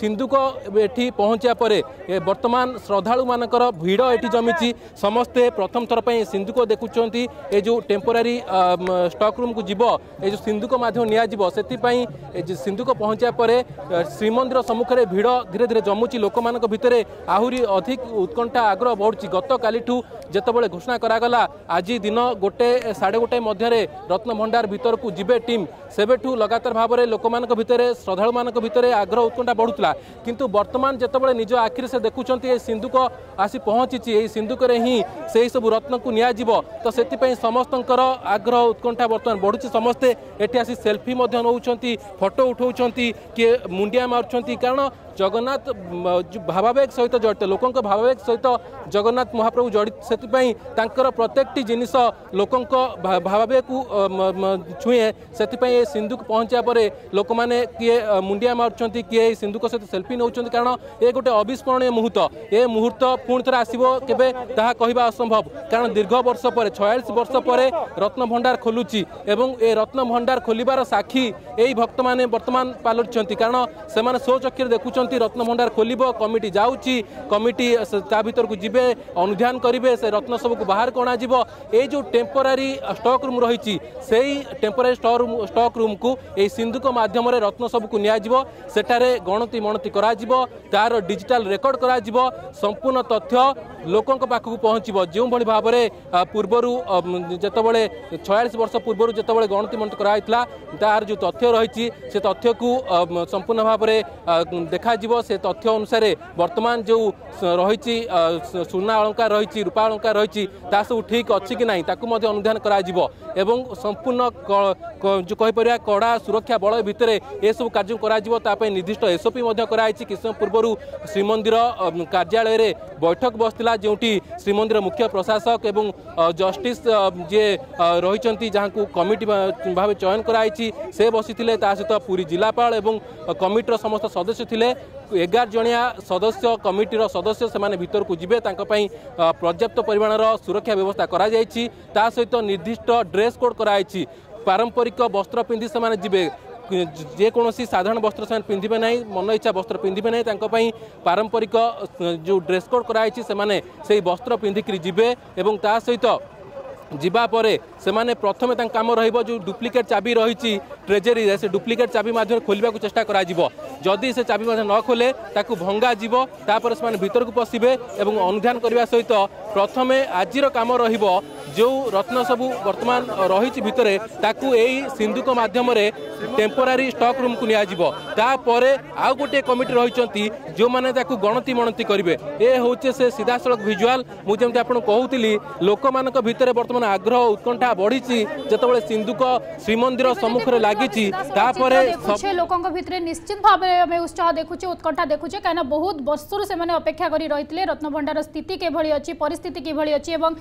সিন্ধুক এটি পৌঁছা পরে বর্তমান শ্রদ্ধাড়ু মানকর ভিড় এটি জমিছি সমস্তে প্রথম থর সিন্ধুক দেখুম এ যে টেম্পোরারি স্টক রুমকু যাব এই যে সিন্ধুক মাধ্যমে নিয়াযিব সেপাই সিন্ধুক পৌঁছা পরে শ্রীমন্দির সম্মুখে ভিড় ধীরে ধীরে জমুছি লোক ভিতরে আহরি অধিক উৎকণ্ঠা আগ্রহ বড়ুছি গতকালিঠু যেতবে ঘোষণা করাগলা আজি দিন গোটে সাড়ে গোটে মধ্যে রত্নভণ্ডার ভিতরকু যাবে টিম সেবেঠু লগাতার ভাবে লোক ভিতরে শ্রদ্ধাড়ু ভিতরে আগ্রহ উৎকণ্ঠা বড়ু ହେଉଥିଲା କିନ୍ତୁ ବର୍ତ୍ତମାନ ଯେତେବେଳେ ନିଜ ଆଖିରେ ସେ ଦେଖୁଛନ୍ତି ଏ ସିନ୍ଦୁକ ଆସି ପହଞ୍ଚିଛି ଏହି ସିନ୍ଦୁକରେ ହିଁ ସେହିସବୁ ରତ୍ନକୁ ନିଆଯିବ ତ ସେଥିପାଇଁ ସମସ୍ତଙ୍କର ଆଗ୍ରହ ଉତ୍କଣ୍ଠା ବର୍ତ୍ତମାନ ବଢ଼ୁଛି ସମସ୍ତେ ଏଠି ଆସି ସେଲ୍ଫି ମଧ୍ୟ ନେଉଛନ୍ତି ଫଟୋ ଉଠାଉଛନ୍ତି କିଏ ମୁଣ୍ଡିଆ ମାରୁଛନ୍ତି କାରଣ ଜଗନ୍ନାଥ ଭାବାବେଗ ସହିତ ଜଡ଼ିତ ଲୋକଙ୍କ ଭାବାବେଗ ସହିତ ଜଗନ୍ନାଥ ମହାପ୍ରଭୁ ଜଡ଼ିତ ସେଥିପାଇଁ ତାଙ୍କର ପ୍ରତ୍ୟେକଟି ଜିନିଷ ଲୋକଙ୍କ ଭାବାବେଗକୁ ଛୁଏଁ ସେଥିପାଇଁ ଏ ସିନ୍ଧୁକୁ ପହଞ୍ଚିବା ପରେ ଲୋକମାନେ କିଏ ମୁଣ୍ଡିଆ ମାରୁଛନ୍ତି କିଏ ଏହି ସିନ୍ଧୁଙ୍କ ସହିତ ସେଲ୍ଫି ନେଉଛନ୍ତି କାରଣ ଏ ଗୋଟେ ଅବିସ୍ମରଣୀୟ ମୁହୂର୍ତ୍ତ ଏ ମୁହୂର୍ତ୍ତ ପୁଣି ଥରେ ଆସିବ କେବେ ତାହା କହିବା ଅସମ୍ଭବ କାରଣ ଦୀର୍ଘ ବର୍ଷ ପରେ ଛୟାଳିଶ ବର୍ଷ ପରେ ରତ୍ନଭଣ୍ଡାର ଖୋଲୁଛି ଏବଂ ଏ ରତ୍ନଭଣ୍ଡାର ଖୋଲିବାର ସାକ୍ଷୀ ଏହି ଭକ୍ତମାନେ ବର୍ତ୍ତମାନ ପାଲଟିଛନ୍ତି କାରଣ ସେମାନେ ସ୍ୱଚକ୍ଷରେ ଦେଖୁଛନ୍ତି ଯାଉଛନ୍ତି ରତ୍ନଭଣ୍ଡାର ଖୋଲିବ କମିଟି ଯାଉଛି କମିଟି ତା ଭିତରକୁ ଯିବେ ଅନୁଧ୍ୟାନ କରିବେ ସେ ରତ୍ନ ସବୁକୁ ବାହାରକୁ ଅଣାଯିବ ଏଇ ଯେଉଁ ଟେମ୍ପୋରାରୀ ଷ୍ଟକ୍ ରୁମ୍ ରହିଛି ସେଇ ଟେମ୍ପୋରାରୀ ଷ୍ଟକ୍ ରୁମ୍କୁ ଏହି ସିନ୍ଧୁକ ମାଧ୍ୟମରେ ରତ୍ନ ସବୁକୁ ନିଆଯିବ ସେଠାରେ ଗଣତି ମଣତି କରାଯିବ ତା'ର ଡିଜିଟାଲ୍ ରେକର୍ଡ଼ କରାଯିବ ସମ୍ପୂର୍ଣ୍ଣ ତଥ୍ୟ ଲୋକଙ୍କ ପାଖକୁ ପହଞ୍ଚିବ ଯେଉଁଭଳି ଭାବରେ ପୂର୍ବରୁ ଯେତେବେଳେ ଛୟାଳିଶ ବର୍ଷ ପୂର୍ବରୁ ଯେତେବେଳେ ଗଣତି ମଣତି କରାଯାଇଥିଲା ତାର ଯେଉଁ ତଥ୍ୟ ରହିଛି ସେ ତଥ୍ୟକୁ ସମ୍ପୂର୍ଣ୍ଣ ଭାବରେ ଦେଖା ରଖାଯିବ ସେ ତଥ୍ୟ ଅନୁସାରେ ବର୍ତ୍ତମାନ ଯେଉଁ ରହିଛି ସୁନା ଅଳଙ୍କାର ରହିଛି ରୂପା ଅଳଙ୍କାର ରହିଛି ତାହା ସବୁ ଠିକ୍ ଅଛି କି ନାହିଁ ତାକୁ ମଧ୍ୟ ଅନୁଧ୍ୟାନ କରାଯିବ ଏବଂ ସମ୍ପୂର୍ଣ୍ଣ ଯେଉଁ କହିପାରିବା କଡ଼ା ସୁରକ୍ଷା ବଳ ଭିତରେ ଏସବୁ କାର୍ଯ୍ୟ କରାଯିବ ତା ପାଇଁ ନିର୍ଦ୍ଦିଷ୍ଟ ଏସ୍ଓପି ମଧ୍ୟ କରାଯାଇଛି କିଛି ସମୟ ପୂର୍ବରୁ ଶ୍ରୀମନ୍ଦିର କାର୍ଯ୍ୟାଳୟରେ ବୈଠକ ବସିଥିଲା ଯେଉଁଠି ଶ୍ରୀମନ୍ଦିର ମୁଖ୍ୟ ପ୍ରଶାସକ ଏବଂ ଜଷ୍ଟିସ୍ ଯିଏ ରହିଛନ୍ତି ଯାହାଙ୍କୁ କମିଟି ଭାବେ ଚୟନ କରାଯାଇଛି ସେ ବସିଥିଲେ ତା ସହିତ ପୁରୀ ଜିଲ୍ଲାପାଳ ଏବଂ କମିଟିର ସମସ୍ତ ସଦସ୍ୟ ଥିଲେ এগার জনিয়া সদস্য কমিটির সদস্য সে ভিতরক যাবে তাঁপাই পর্যাপ্ত পরিমাণের সুরক্ষা ব্যবস্থা করা যাই তা সহ নির্দিষ্ট ড্রেস কোড করা হয়েছি পারম্পরিক বস্ত্র পিধি সে যাবে ଯେକୌଣସି ସାଧାରଣ ବସ୍ତ୍ର ସେମାନେ ପିନ୍ଧିବେ ନାହିଁ ମନ ଇଚ୍ଛା ବସ୍ତ୍ର ପିନ୍ଧିବେ ନାହିଁ ତାଙ୍କ ପାଇଁ ପାରମ୍ପରିକ ଯେଉଁ ଡ୍ରେସ୍ କୋଡ଼୍ କରାହେଇଛି ସେମାନେ ସେଇ ବସ୍ତ୍ର ପିନ୍ଧିକିରି ଯିବେ ଏବଂ ତା ସହିତ ଯିବା ପରେ ସେମାନେ ପ୍ରଥମେ ତାଙ୍କ କାମ ରହିବ ଯେଉଁ ଡୁପ୍ଲିକେଟ୍ ଚାବି ରହିଛି ଟ୍ରେଜେରୀରେ ସେ ଡୁପ୍ଲିକେଟ୍ ଚାବି ମାଧ୍ୟମରେ ଖୋଲିବାକୁ ଚେଷ୍ଟା କରାଯିବ ଯଦି ସେ ଚାବି ମଧ୍ୟ ନ ଖୋଲେ ତାକୁ ଭଙ୍ଗାଯିବ ତାପରେ ସେମାନେ ଭିତରକୁ ପଶିବେ ଏବଂ ଅନୁଧ୍ୟାନ କରିବା ସହିତ ପ୍ରଥମେ ଆଜିର କାମ ରହିବ जो रत्न सबु बर्तमान रही भितर ताकू सिंधुक मध्यम टेम्पोरारी स्टक रूम को निजी तापर आउ गोटे कमिटी रही जो मैंने गणति मणति करेंगे ये हूँ से सीधासल भिजुआल मुझे आपको कहूली लोक मान भितर बर्तमान आग्रह उत्कंठा बढ़ी जितेबाला सिंधुक श्रीमंदिर सम्मुखें लगी लोक भितर निश्चित भाव में उत्साह देखुचे उत्कंठा देखुचे कहीं बहुत बर्षर से अपेक्षा कर रही रत्नभंडार स्थित किभली अच्छी परिस्थिति किभली अच्छी और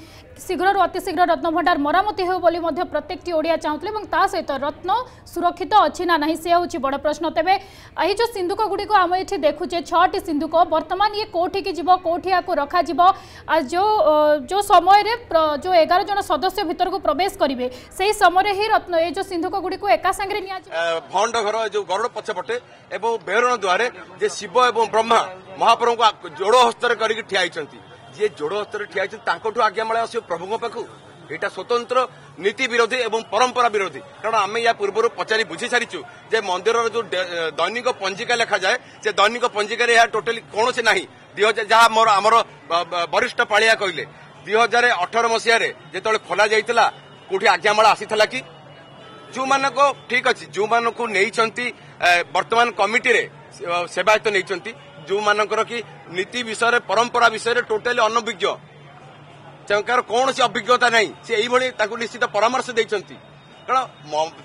शीघ्र अति শীঘ্র রত্নভণ্ডার মরামতি হেউ বলে প্রত্যেকটি ওড়িয়া চাহুলে এবং তা সহিত রত্ন সুরক্ষিত অছি না না সে হচ্ছে বড় প্রশ্ন তবে এই যে সিন্ধুক গুড়ি আমি এটি দেখুছে ছটি সিন্ধুক বর্তমান ইয়ে কোঠিকি যাব কোঠি আকু রখাযিব যে যে সময় যে এগার জন সদস্য ভিতরক প্রবেশ করবে সেই সময় হি রত্ন এই যে সিন্ধুক গুড়ি একা সাংরে নিয়ে ভণ্ড ঘর যে গরুড় পছপটে এবং বেহরণ দ্বারে যে শিব এবং ব্রহ্মা মহাপ্রভু জোড় হস্তরে করি ঠিয়া হয়েছেন ଯିଏ ଯୋଡ଼ ହସ୍ତରେ ଠିଆ ହୋଇଛନ୍ତି ତାଙ୍କଠୁ ଆଜ୍ଞାମାଳ ଆସିବ ପ୍ରଭୁଙ୍କ ପାଖକୁ এটা স্বতন্ত্র নীতি বিরোধী এবং পরম্পরা বিরোধী কারণ আমি ইয়া পূর্ব পচারি বুঝি সারিছু যে মন্দিরর যে দৈনিক পঞ্জিকা লেখা যায় সে দৈনিক পঞ্জিকার এ টোটালি কৌশি না দুই হাজার যা আমার বরিষ্ঠ পাড়িয়া কহিলেন দুই হাজার অঠর মশিয়ার যেত খোলা যাই কোটি আজ্ঞামাল আসিলা কি ଯେଉଁମାନଙ୍କ ଠିକ୍ ଅଛି ଯେଉଁମାନଙ୍କୁ ନେଇଛନ୍ତି ବର୍ତ୍ତମାନ କମିଟିରେ ସେବାୟତ ନେଇଛନ୍ତି ଯେଉଁମାନଙ୍କର କି ନୀତି ବିଷୟରେ ପରମ୍ପରା ବିଷୟରେ ଟୋଟାଲି ଅନଭିଜ୍ଞ ତାଙ୍କର କୌଣସି ଅଭିଜ୍ଞତା ନାହିଁ ସେ ଏଇଭଳି ତାଙ୍କୁ ନିଶ୍ଚିତ ପରାମର୍ଶ ଦେଇଛନ୍ତି କାରଣ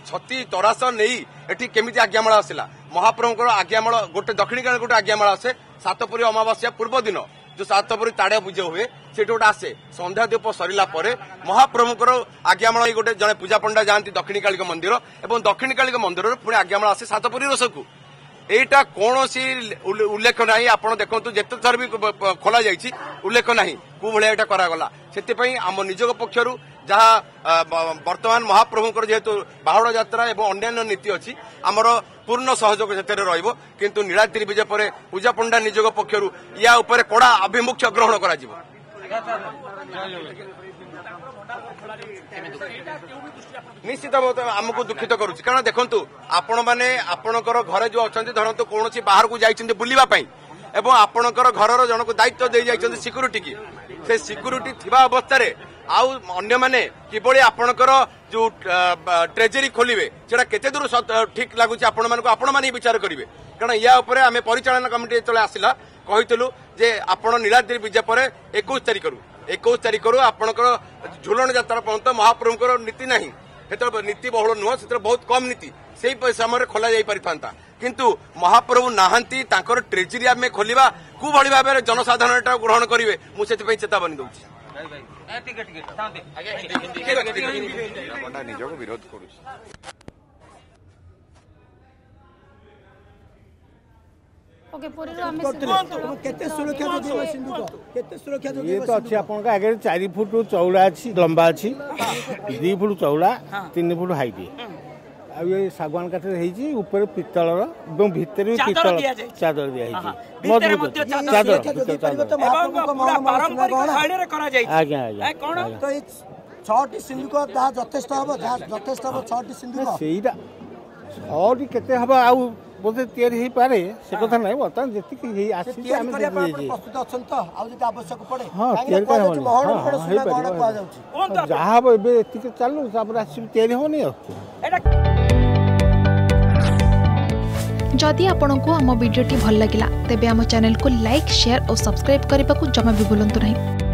ଛତି ତରାସ ନେଇ ଏଠି କେମିତି ଆଜ୍ଞାମାଳ ଆସିଲା ମହାପ୍ରଭୁଙ୍କର ଆଜ୍ଞାମାଳ ଗୋଟେ ଦକ୍ଷିଣକାଳ ଗୋଟେ ଆଜ୍ଞାମାଳ ଆସେ ସାତପୁରୀ ଅମାବାସ୍ୟା ପୂର୍ବ ଦିନ ଯୋଉ ସାତପୁରୀ ତାଡ଼ିଆ ପୂଜା ହୁଏ ସେଠି ଗୋଟେ ଆସେ ସନ୍ଧ୍ୟା ଦୀପ ସରିଲା ପରେ ମହାପ୍ରଭୁଙ୍କର ଆଜ୍ଞାମାଳ ଏଇ ଗୋଟେ ଜଣେ ପୂଜା ପଣ୍ଡା ଯାଆନ୍ତି ଦକ୍ଷିଣକାଳିକ ମନ୍ଦିର ଏବଂ ଦକ୍ଷିଣକାଳିକ ମନ୍ଦିରରୁ ପୁଣି ଆଜ୍ଞାମାଳ ଆସେ ସାତପୁରୀ ରସକୁ এইটা କୌଣସି ଉଲ୍ଲେଖ ନାହିଁ ଆପଣ ଦେଖନ୍ତୁ ଯେତେଥର ବି ଖୋଲାଯାଇଛି ଉଲ୍ଲେଖ ନାହିଁ କୋଉ ଭଳିଆ ଏଇଟା କରାଗଲା ସେଥିପାଇଁ ଆମ ନିଯୋଗ ପକ୍ଷରୁ ଯାହା ବର୍ତ୍ତମାନ ମହାପ୍ରଭୁଙ୍କର ଯେହେତୁ ବାହୁଡ଼ା ଯାତ୍ରା ଏବଂ ଅନ୍ୟାନ୍ୟ ନୀତି ଅଛି ଆମର ପୂର୍ଣ୍ଣ ସହଯୋଗ ସେଥିରେ ରହିବ କିନ୍ତୁ ନୀଳାଦ୍ରି ବିଜେ ପରେ ପୂଜା ପଣ୍ଡା ନିଯୋଗ ପକ୍ଷରୁ ୟା ଉପରେ କଡ଼ା ଆଭିମୁଖ୍ୟ ଗ୍ରହଣ କରାଯିବ ନିଶ୍ଚିତ ଆମକୁ ଦୁଃଖିତ କରୁଛି କାରଣ ଦେଖନ୍ତୁ ଆପଣମାନେ ଆପଣଙ୍କର ଘରେ ଯେଉଁ ଅଛନ୍ତି ଧରନ୍ତୁ କୌଣସି ବାହାରକୁ ଯାଇଛନ୍ତି ବୁଲିବା ପାଇଁ ଏବଂ ଆପଣଙ୍କର ଘରର ଜଣକୁ ଦାୟିତ୍ୱ ଦେଇଯାଇଛନ୍ତି ସିକ୍ୟୁରିଟିକି ସେ ସିକ୍ୟୁରିଟି ଥିବା ଅବସ୍ଥାରେ ଆଉ ଅନ୍ୟମାନେ କିଭଳି ଆପଣଙ୍କର ଯୋଉ ଟ୍ରେଜେରୀ ଖୋଲିବେ ସେଟା କେତେ ଦୂର ଠିକ୍ ଲାଗୁଛି ଆପଣମାନଙ୍କୁ ଆପଣମାନେ ବିଚାର କରିବେ କାରଣ ଏହା ଉପରେ ଆମେ ପରିଚାଳନା କମିଟି ଯେତେବେଳେ ଆସିଲା କହିଥିଲୁ ଯେ ଆପଣ ନୀଳାଦ୍ରି ବିଜେ ପରେ ଏକୋଇଶ ତାରିଖରୁ ଏକୋଇଶ ତାରିଖରୁ ଆପଣଙ୍କର ଝୁଲଣ ଯାତ୍ରା ପର୍ଯ୍ୟନ୍ତ ମହାପ୍ରଭୁଙ୍କର ନୀତି ନାହିଁ ସେତେବେଳେ ନୀତି ବହୁଳ ନୁହଁ ସେଥିରେ ବହୁତ କମ୍ ନୀତି ସେହି ସମୟରେ ଖୋଲା ଯାଇପାରିଥାନ୍ତା କିନ୍ତୁ ମହାପ୍ରଭୁ ନାହାନ୍ତି ତାଙ୍କର ଟ୍ରେଜେରୀ ଆମେ ଖୋଲିବା କୋଭଳି ଭାବରେ ଜନସାଧାରଣ ଏଟା ଗ୍ରହଣ କରିବେ ମୁଁ ସେଥିପାଇଁ ଚେତାବନୀ ଦେଉଛି ନିଜକୁ ବିରୋଧ କରୁଛି ओके पूरी ଅଛି हमें केते सुरक्षा जोगिबा सिंधु को केते सुरक्षा जोगिबा ये तो अच्छी आपन का आगे 4 फुट चौड़ा ଆଉ ଏ ଶାଗୁଆନ କାଠରେ ହେଇଛି ଉପରେ ପିତ୍ତଳର ଏବଂ ଭିତରେ ବି ପିତ୍ତଳ ଚାଦର ଦିଆହେଇଛି ମଜବୁତ ଚାଦର ଆଜ୍ଞା ଆଜ୍ଞା ଛଅଟି ସିନ୍ଦୁକ ତାହା ଯଥେଷ୍ଟ ହବ ଯଥେଷ୍ଟ ହବ ଛଅଟି ସିନ୍ଦୁକ ସେଇଟା ଛଅଟି କେତେ ହବ ଆଉ बोलते तैयारी ही पारे से हाँ। कथा नहीं बता जेती की ही आसी से हम प्रस्तुत अछन त तो, आ जति आवश्यक पड़े हां तैयारी कर हां सही पर जाहा बे एति के चलु सब आसी तैयारी होनी हो जदि आपण को आम भिडी भल लगा तेब चैनल को लाइक शेयर और सब्सक्राइब करने को जमा भी भूलु ना